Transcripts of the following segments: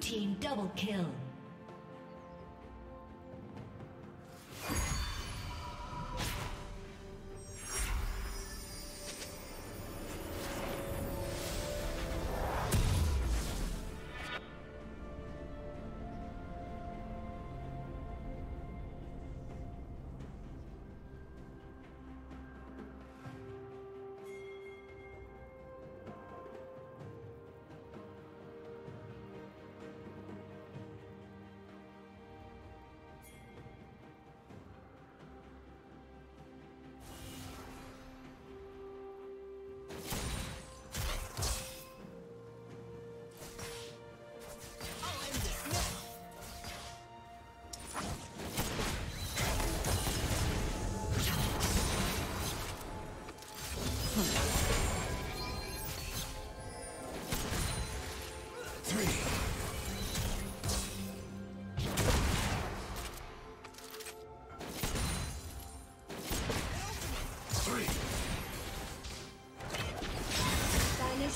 team double kill.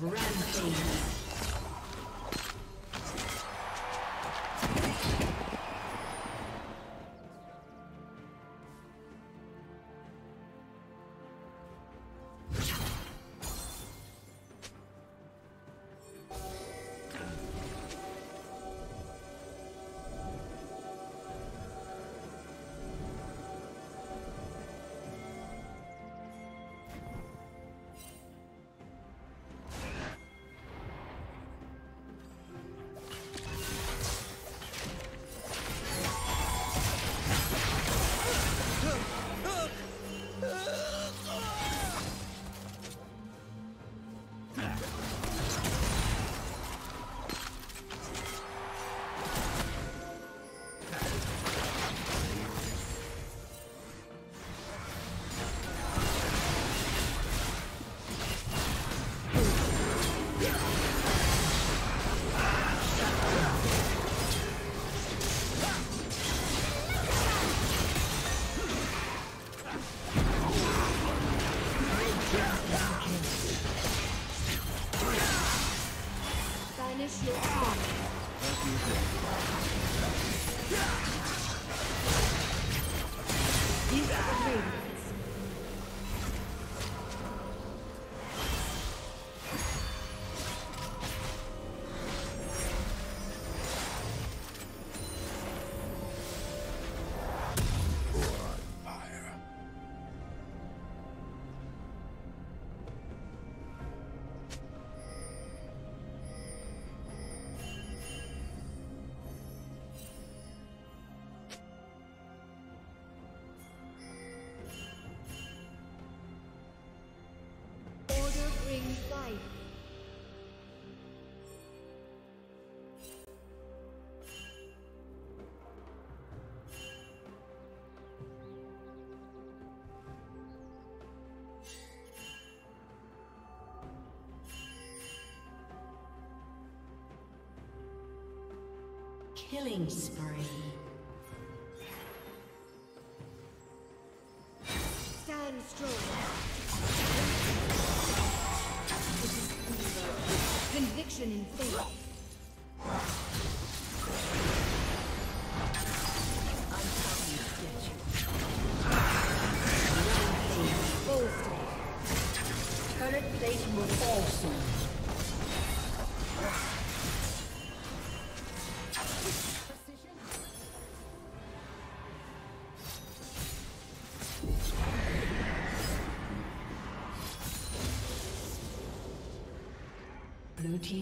Rampage. Killing spree. Stand strong. Conviction in faith.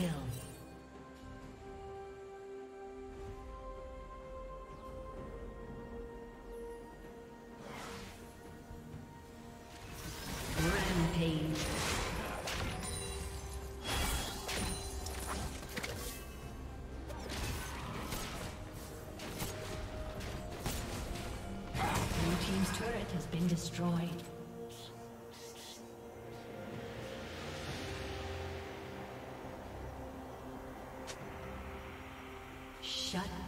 Been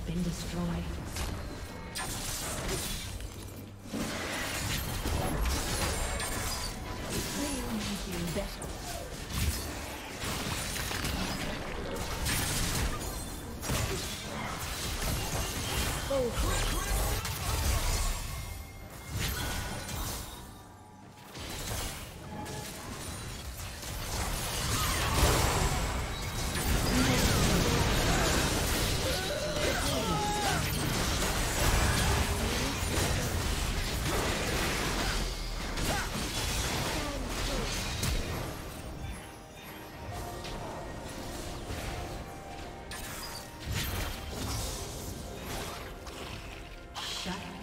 Been destroyed.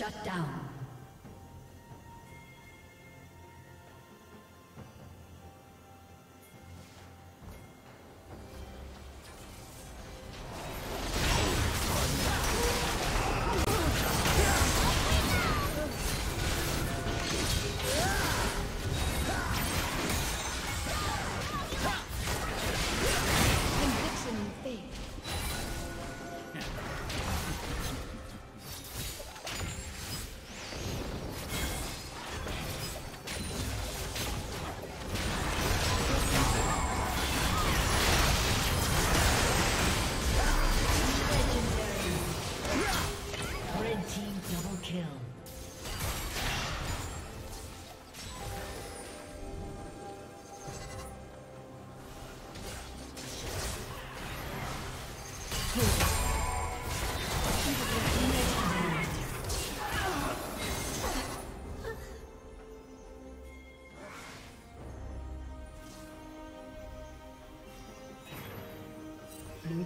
Shut down.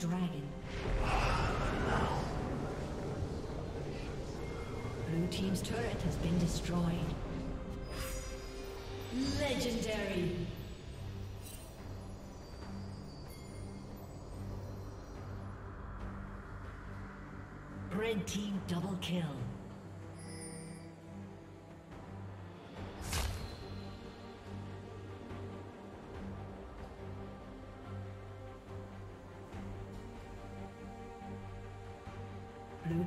Dragon. Blue team's turret has been destroyed. Legendary. Red team double kill.